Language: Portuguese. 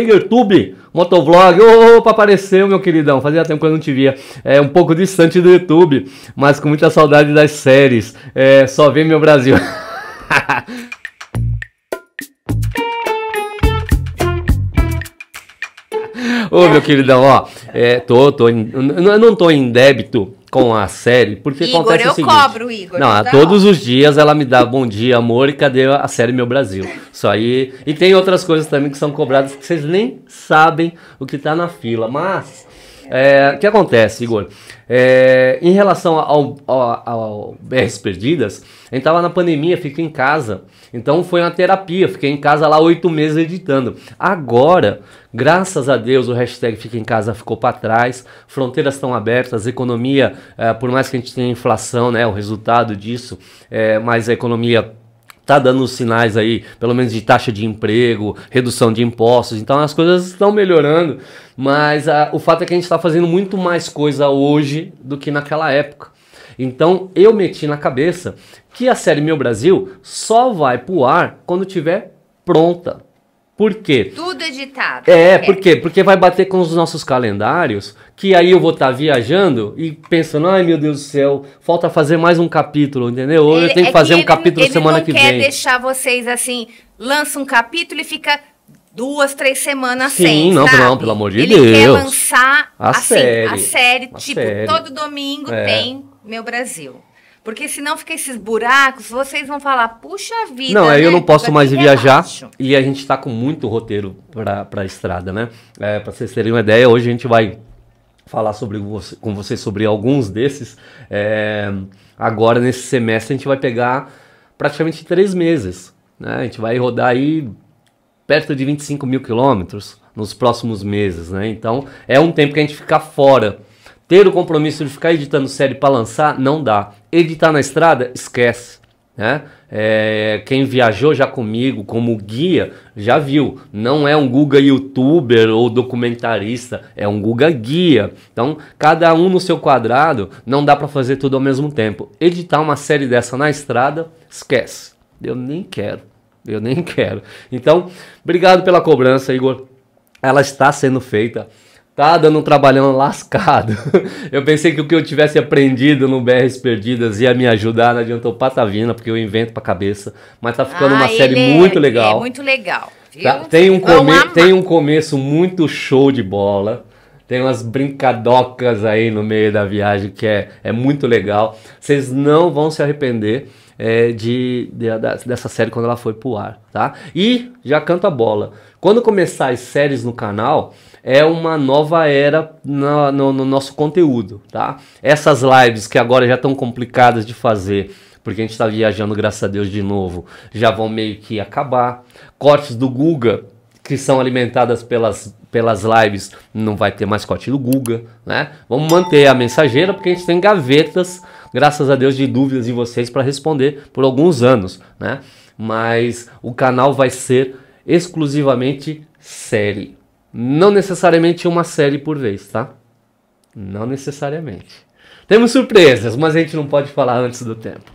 YouTube, motovlog, opa, apareceu, meu queridão. Fazia tempo que eu não te via. É um pouco distante do YouTube, mas com muita saudade das séries. É, só vem meu Brasil. Ô, meu queridão, ó, é, tô, tô, eu não tô em débito com a série, porque Igor, acontece eu o seguinte. cobro, Igor. Não, toda todos os dias ela me dá bom dia, amor, e cadê a série Meu Brasil? Isso aí. E tem outras coisas também que são cobradas que vocês nem sabem o que tá na fila. Mas, é, o que acontece, Igor? É, em relação ao, ao, ao BRs Perdidas, a gente tava na pandemia, fica em casa. Então foi uma terapia, fiquei em casa lá oito meses editando. Agora, graças a Deus, o hashtag Fica em Casa ficou para trás, fronteiras estão abertas, economia, eh, por mais que a gente tenha inflação, né, o resultado disso, eh, mas a economia tá dando sinais aí, pelo menos de taxa de emprego, redução de impostos, então as coisas estão melhorando, mas ah, o fato é que a gente está fazendo muito mais coisa hoje do que naquela época. Então eu meti na cabeça que a série Meu Brasil só vai pro ar quando tiver pronta. Por quê? Tudo editado. É, por quê? Porque vai bater com os nossos calendários, que aí eu vou estar viajando e pensando, ai meu Deus do céu, falta fazer mais um capítulo, entendeu? Ou eu Ele- tenho que é fazer um ele- capítulo ele semana não que quer vem. deixar vocês assim, lança um capítulo e fica duas, três semanas Sim, sem. não, sabe? não, pelo amor de ele quer Deus. lançar A assim, série. a série, A tipo, série. todo domingo É. tem Meu Brasil. Porque senão fica esses buracos, vocês vão falar, puxa vida. Não, aí eu né? não posso mais viajar e a gente tá com muito roteiro pra, pra estrada, né? É, pra vocês terem uma ideia, hoje a gente vai falar sobre você, com vocês sobre alguns desses. É, agora, nesse semestre, a gente vai pegar praticamente três meses. Né? A gente vai rodar aí perto de 25 mil quilômetros nos próximos meses, né? Então é um tempo que a gente fica fora. Ter o compromisso de ficar editando série para lançar não dá. Editar na estrada, esquece. Né? É, quem viajou já comigo como guia já viu. Não é um Guga youtuber ou documentarista, é um Guga guia. Então, cada um no seu quadrado, não dá para fazer tudo ao mesmo tempo. Editar uma série dessa na estrada, esquece. Eu nem quero. Eu nem quero. Então, obrigado pela cobrança, Igor. Ela está sendo feita. Tá dando um trabalhão lascado. Eu pensei que o que eu tivesse aprendido no BRs Perdidas ia me ajudar, não adiantou patavina, porque eu invento pra cabeça. Mas tá ficando uma Ah, série ele é- muito É legal. muito legal. Tá- tem, um come- tem um começo muito show de bola. Tem umas brincadocas aí no meio da viagem que é, é muito legal. Vocês não vão se arrepender é, de, de- dessa série quando ela for pro ar, tá? E já canto a bola. Quando começar as séries no canal, é uma nova era na- no, no nosso conteúdo, tá? Essas lives que agora já estão complicadas de fazer, porque a gente está viajando, graças a Deus, de novo, já vão meio que acabar. Cortes do Guga, que são alimentadas pelas, pelas lives, não vai ter mais corte do Guga, né? Vamos manter a mensageira, porque a gente tem gavetas, graças a Deus, de dúvidas de vocês para responder por alguns anos, né? Mas o canal vai ser exclusivamente série. Não necessariamente uma série por vez, tá? Não necessariamente. Temos surpresas, mas a gente não pode falar antes do tempo.